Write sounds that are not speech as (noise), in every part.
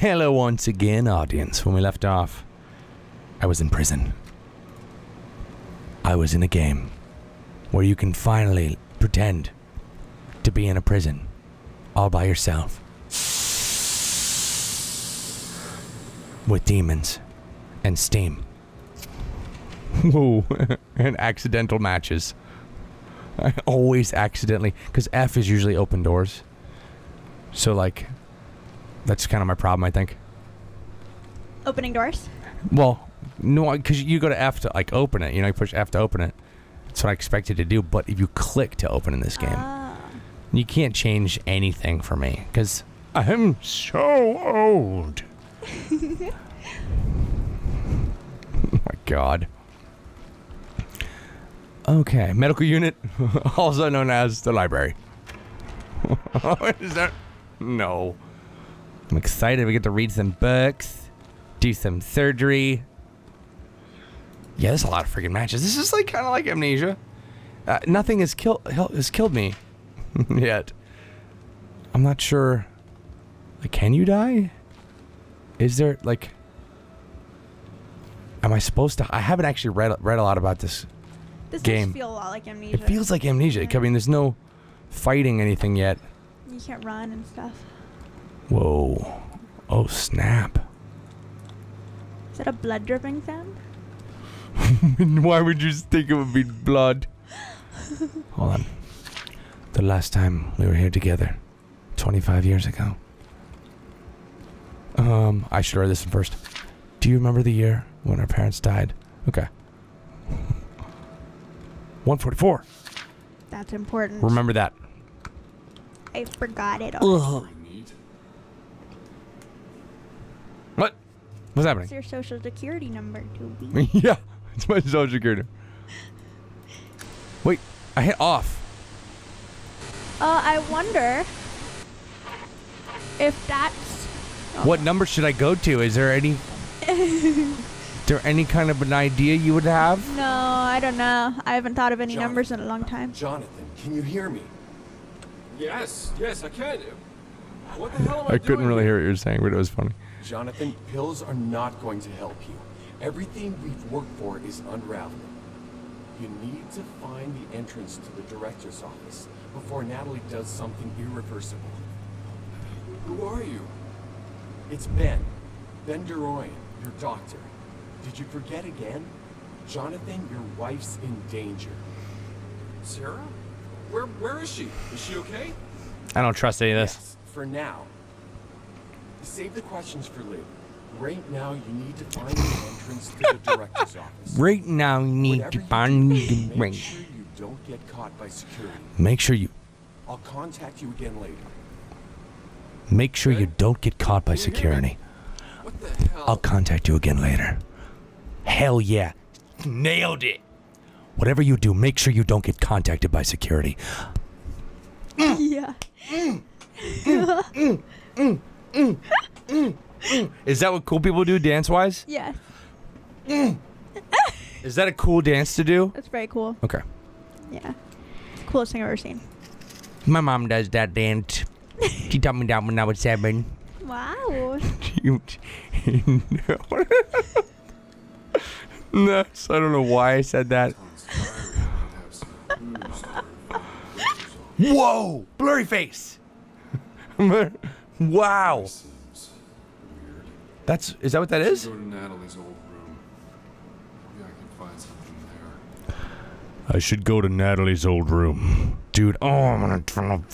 Hello once again, audience. When we left off, I was in prison. I was in a game where you can finally pretend to be in a prison all by yourself with demons and steam. (laughs) Whoa, (laughs) and accidental matches. I always accidentally, because F is usually open doors. So, like, that's kind of my problem, I think. Opening doors. Well, no, because you go to F to like open it. You know, you push F to open it. That's what I expected to do. But if you click to open in this game, Ah. you can't change anything for me because I'm so old. oh (laughs) my god. Okay, medical unit, (laughs) also known as the library. (laughs) Is that? No. I'm excited. We get to read some books, do some surgery. Yeah, there's a lot of freaking matches. This is like kind of like amnesia. Uh, nothing has killed has killed me (laughs) yet. I'm not sure. Like, can you die? Is there like? Am I supposed to? I haven't actually read read a lot about this. This Game. does feel a lot like amnesia. It feels like amnesia. I mean, there's no fighting anything yet. you can't run and stuff. Whoa! Oh snap! Is that a blood dripping sound? (laughs) Why would you think it would be blood? (laughs) Hold on. The last time we were here together, 25 years ago. Um, I should read this one first. Do you remember the year when our parents died? Okay. (laughs) 144. That's important. Remember that. I forgot it. already. What? What's What's happening? your social security number, Toby? (laughs) yeah, it's my social security. Wait, I hit off. Uh, I wonder if that's. What number should I go to? Is there any? is (laughs) there any kind of an idea you would have? No, I don't know. I haven't thought of any John. numbers in a long time. Jonathan, can you hear me? Yes, yes, I can. What the hell am I, I couldn't really hear what you were saying, but it was funny. Jonathan, pills are not going to help you. Everything we've worked for is unraveling. You need to find the entrance to the director's office before Natalie does something irreversible. Who are you? It's Ben. Ben DeRoyan, your doctor. Did you forget again? Jonathan, your wife's in danger. Sarah? Where where is she? Is she okay? I don't trust any of this. Yes, for now. Save the questions for later. Right now, you need to find the entrance to the director's (laughs) office. Right now, you need Whatever to find do, the make ring. sure you don't get caught by security. Make sure you I'll contact you again later. make sure you don't get caught by Can you hear me? security. What the hell? I'll contact you again later. Hell yeah, nailed it. Whatever you do, make sure you don't get contacted by security. (laughs) yeah. Mm, mm, mm, Is that what cool people do dance wise? Yes. Is that a cool dance to do? That's very cool. Okay. Yeah. It's Coolest thing I've ever seen. My mom does that dance. She taught me that when I was seven. Wow. (laughs) You. Nuts. I don't know why I said that. Whoa! Blurry face. (laughs) wow. That's is that what that is? I should go to Natalie's old room. Dude, oh, I'm gonna turn.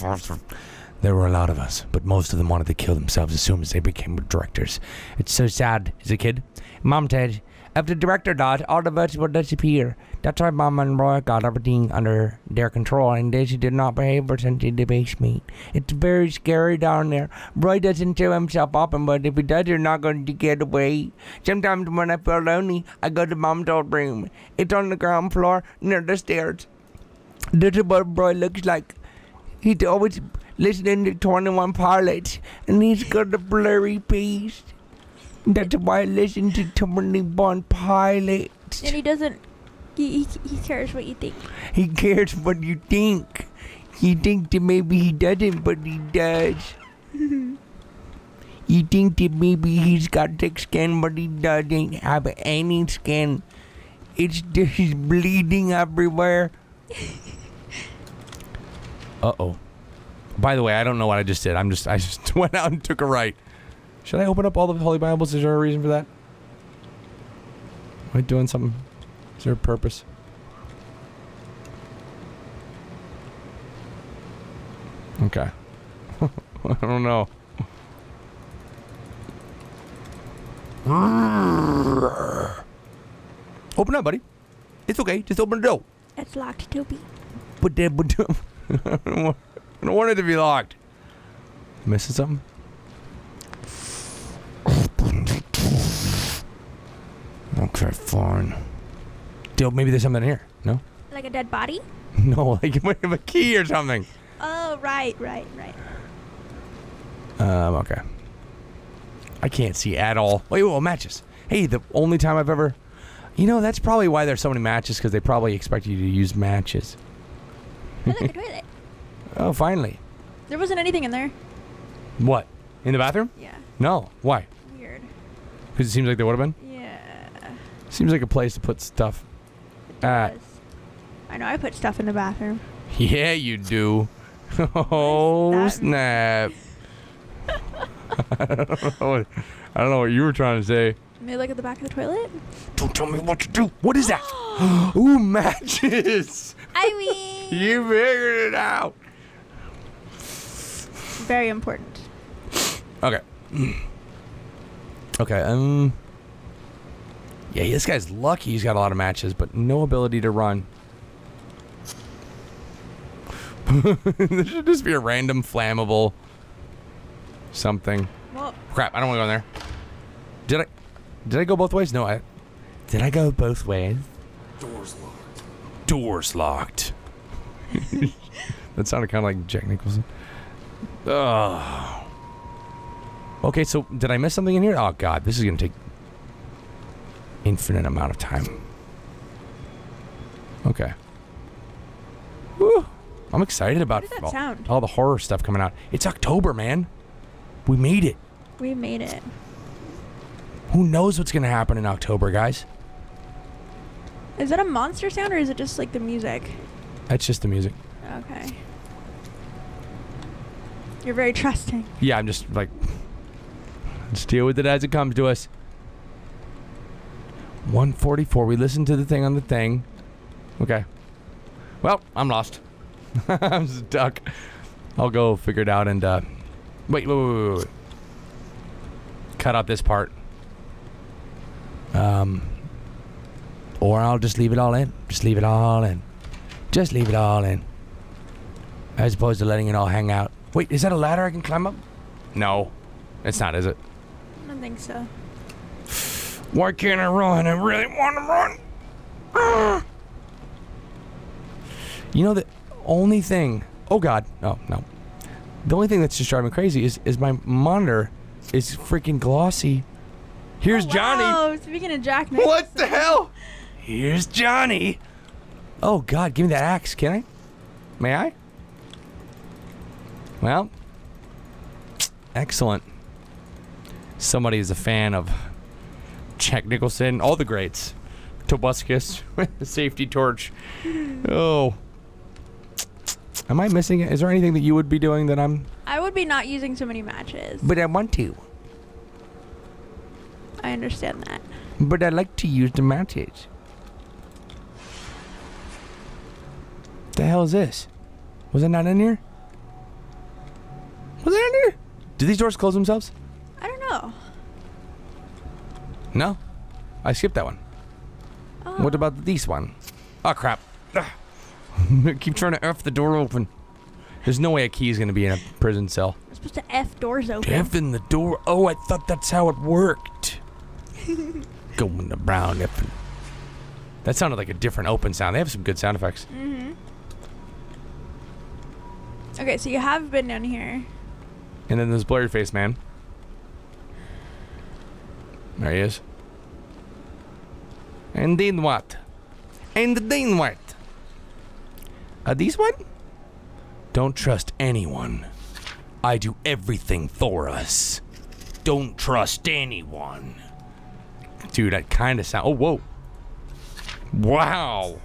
There were a lot of us, but most of them wanted to kill themselves as soon as they became directors. It's so sad. As a kid, Mom said, if the director died, all of us would disappear. That's why Mom and Roy got everything under their control, and Daisy did not behave herself in the basement. It's very scary down there. Roy doesn't show himself often, but if he does, you're not going to get away. Sometimes when I feel lonely, I go to Mom's old room. It's on the ground floor near the stairs. This is what Roy looks like. He's always listening to 21 Pilots, and he's got a blurry face. That's why I listen to 21 Pilots. And he doesn't. He, he, he cares what you think. He cares what you think. You think that maybe he doesn't, but he does. (laughs) You think that maybe he's got thick skin, but he doesn't have any skin. It's just he's bleeding everywhere. uh oh. By the way, I don't know what I just did. I'm just I just (laughs) went out and took a right. Should I open up all the Holy Bibles? Is there a reason for that? Am I doing something? Is there a purpose? Okay. (laughs) I don't know. (laughs) Open up, buddy. It's okay. Just open the door. It's locked, Toby. But then, but I don't want- (laughs) I don't want it to be locked. Missing something? Okay, fine. Still, maybe there's something in here. No? Like a dead body? (laughs) No, like it might have a key or something. Oh, right, right, right. Um, okay. I can't see at all. Wait, whoa, matches. Hey, the only time I've ever. You know, that's probably why there's so many matches, because they probably expect you to use matches. Look, a toilet. (laughs) Oh, finally. There wasn't anything in there. What? In the bathroom? Yeah. No. Why? Weird. Because it seems like there would have been? Yeah. Seems like a place to put stuff. I know I put stuff in the bathroom. Yeah, you do. (laughs) Oh, snap. (laughs) I don't know what, I don't know what you were trying to say. May I look at the back of the toilet? Don't tell me what to do. What is that? (gasps) Ooh, matches. I (laughs) mean, You figured it out. very important. Okay. (clears throat) Okay, um. Yeah, this guy's lucky he's got a lot of matches, but no ability to run. (laughs) this should just be a random flammable something. Well, Crap, I don't want to go in there. Did I did I go both ways? No, I Did I go both ways? Door's locked. Doors locked. (laughs) that sounded kind of like Jack Nicholson. Ugh. Okay, so did I miss something in here? Oh god, this is gonna take infinite amount of time. Okay. Woo. I'm excited about What does that all, all the horror stuff coming out. It's October, man. We made it. we made it. Who knows what's gonna happen in October, guys? Is that a monster sound or is it just like the music? That's just the music. Okay. You're very trusting. Yeah, I'm just like, just deal with it as it comes to us. 144. We listened to the thing on the thing. Okay. Well, I'm lost. (laughs) I'm stuck. I'll go figure it out and, uh, wait, wait, wait, wait, wait. Cut out this part. Um, or I'll just leave it all in. Just leave it all in. Just leave it all in. As opposed to letting it all hang out. Wait, is that a ladder I can climb up? No. It's not, is it? I don't think so. Why can't I run? I really want to run. Ah. You know the only thing. Oh God, no, no. The only thing that's just driving me crazy is is my monitor is freaking glossy. Here's Johnny. Oh, speaking of Jack What the hell? Here's Johnny. Oh God, give me that axe, can I? May I? Well, excellent. Somebody is a fan of Jack Nicholson, all the greats. Tobuscus with (laughs) the safety torch. Oh. Am I missing it? Is there anything that you would be doing that I'm. I would be not using so many matches. But I want to. I understand that. But I like to use the matches. The hell is this? Was it not in here? Was it in here? Do these doors close themselves? I don't know. No. I skipped that one. Oh. What about this one? Oh crap. (laughs) Keep trying to F the door open. There's no way a key is going to be in a prison cell. We're supposed to F doors open. F in the door. Oh, I thought that's how it worked. (laughs) Going to brown F. That sounded like a different open sound. They have some good sound effects. Mm-hmm. Okay, so you have been down here. And then this blurry face man. There he is. And then what? And then what? Uh, these one? Don't trust anyone. I do everything for us. don't trust anyone. Dude, that kind of sound. Oh, whoa. Wow.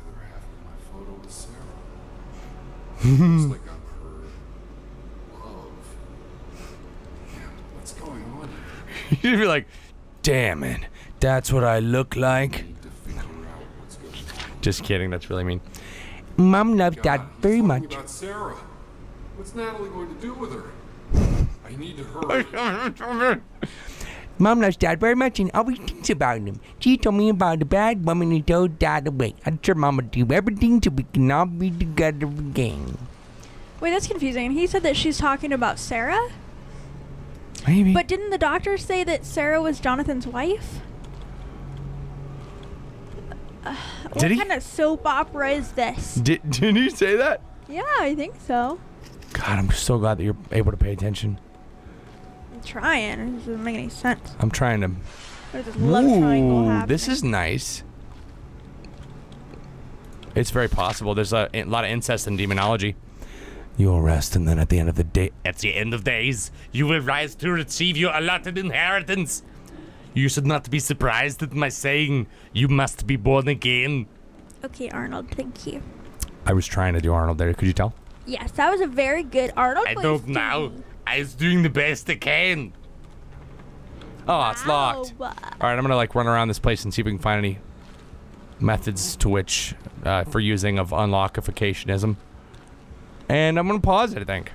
(laughs) You'd be like, damn it. That's what I look like. need to figure out what's going on. Just kidding. That's really mean. Mom loves that God, very much. about Sarah. What's Natalie going to do with her? I need to hurry. (laughs) Mom loves Dad very much and always thinks about him. She told me about the bad woman who told Dad away. I'm sure Mama do everything so we can all be together again. Wait, that's confusing. He said that she's talking about Sarah, Maybe. but didn't the doctor say that Sarah was Jonathan's wife? Uh, what Did he? kind of soap opera is this? Did, (laughs) didn't he say that? Yeah, I think so. God, I'm so glad that you're able to pay attention. I'm trying. It doesn't make any sense. I'm trying to. There's this love triangle Ooh, happening. this is nice. It's very possible. There's a, a lot of incest in demonology. You will rest, and then at the end of the day, at the end of days, you will rise to receive your allotted inheritance. You should not be surprised at my saying, "You must be born again." Okay, Arnold. Thank you. I was trying to do Arnold there. Could you tell? Yes, that was a very good Arnold. I don't know. Stevie. I was doing the best I can. Oh, it's locked. All right, I'm gonna like run around this place and see if we can find any methods to which uh, for using of unlockificationism. And I'm gonna pause it. I think.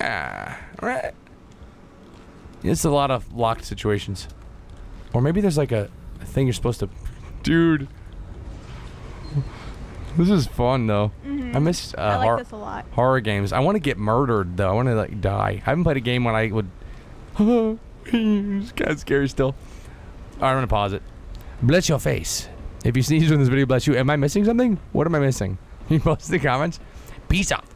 Ah, all right. It's a lot of locked situations, or maybe there's like a, a thing you're supposed to. Dude, this is fun though. I miss uh. I like this a lot. horror games. I want to get murdered though. I want to like die. I haven't played a game when I would. (laughs) it's kind of scary still. All right, I'm gonna pause it. Bless your face. If you sneeze in this video, bless you. Am I missing something? What am I missing? (laughs) You post in the comments. Peace out.